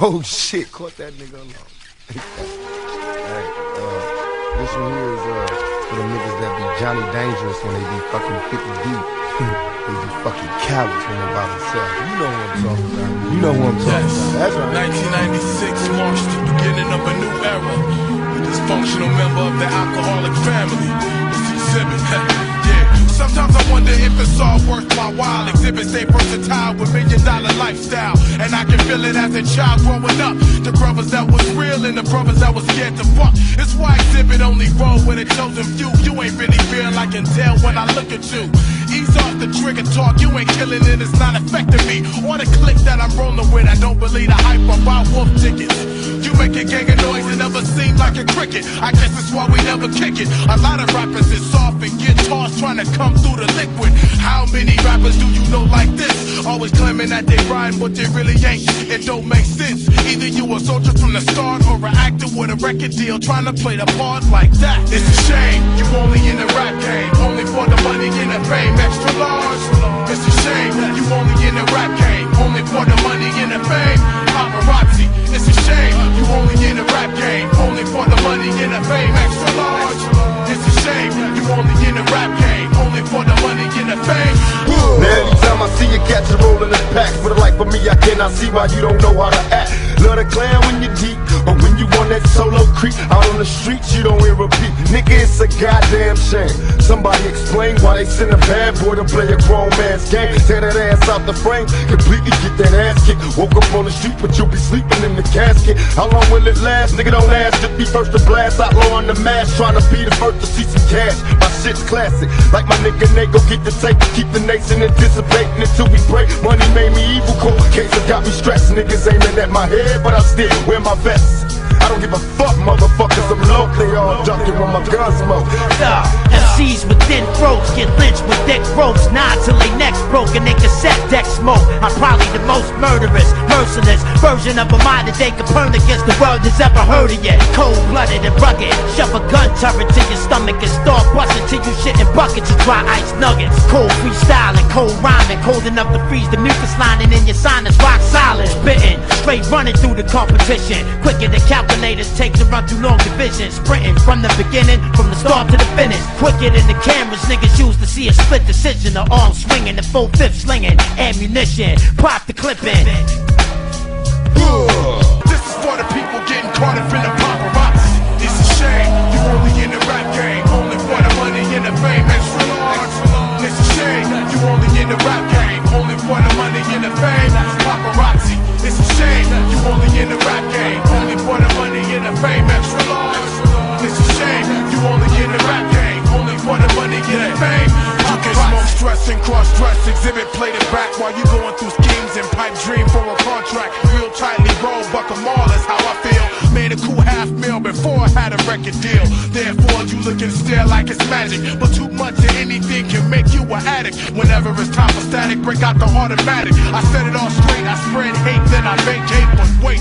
Oh shit, caught that nigga alone. hey, uh, this one here is uh, for the niggas that be Johnny Dangerous when they be fucking 50 deep. they be fucking cowards when they by themselves. You know what I'm talking about. You know what I'm talking Yes. about. That's right. 1996 marks the beginning of a new era. A dysfunctional member of the alcoholic family. It's Xzibit. yeah. Sometimes I wonder if it's all worth my while. Xzibit stay versatile with million dollar lifestyle. And I can feel it as a child growing up. The brothers that was real and the brothers that was scared to fuck. It's why Xzibit only roll with a chosen few. You ain't really real, I can tell when I look at you. Ease off the trigger talk, you ain't killing it, it's not affecting me. Or the click that I'm rolling with, I don't believe the hype about wolf tickets. You make a gang of noise and never seem like a cricket. I guess that's why we never kick it. A lot of rappers is soft and get tossed trying to come through the liquid. How many rappers do you know like this? Always claiming that they rhyme, but they really ain't. It don't make sense. Either you a soldier from the start or an actor with a record deal trying to play the part like that. It's a shame you only in the rap game, only Paparazzi. It's a shame you only in the rap game, only for the money and the fame. Extra large. It's a shame you only in the rap game, only for the money and the fame. Now anytime I see you catch a roll in the pack For the life of me I cannot see why you don't know how to act Love to clown when you're deep But when you on that solo creep Out on the streets you don't hear a Nigga it's a goddamn shame. Somebody explain why they send a bad boy to play a grown man's game. Tear that ass out the frame Completely get that ass kicked. Woke up on the street but you'll be sleeping in the casket. How long will it last? Nigga don't ask. Just be first to blast. On the mask Trying to be the first to see some cash shit's classic. Like my nigga Nate go get the tape Keep the nation anticipating until we break Money made me evil. Cold cases got me stressed. Niggas aiming at my head But I still wear my vest I don't give a fuck motherfuckers I'm low They all ducking when my gun smoke MCs with thin throats get lynched with thick ropes. Nod till they necks broke and they cassette deck smoke. I'm probably the most murderous, merciless version of a mind that modern day Copernicus the world has ever heard of yet. Cold blooded and rugged. Shove a gun turret to your stomach and start busting till you shit in buckets of dry ice nuggets. Cold freestyling, cold rhyming, cold enough to freeze the mucus lining in your sinus rock solid. Spitting, straight running through the competition. Quicker than calculators take to run through long division. Sprinting from the beginning, from the start to the finish. Quicker than the cameras niggas use to see a split decision. The arm swinging, the full fifth slinging. Ammunition, pop the clip in. This is for the people getting caught up in the fame. Can smoke stress and cross dress, Xzibit play it back while you going through schemes and pipe dream for a contract. Real tightly roll, buck 'em all, that's how I feel. Made a cool half mil before I had a record deal. Therefore, you looking still like it's magic. But too much of anything can make you an addict. Whenever it's time for static, break out the automatic. I set it all straight, I spread hate, then I vacate. But wait,